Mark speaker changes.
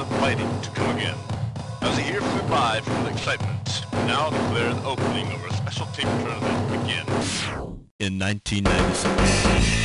Speaker 1: and waiting to come again. As the year flew by from the excitement, now declared the opening of our special team tournament begins.
Speaker 2: In 1996.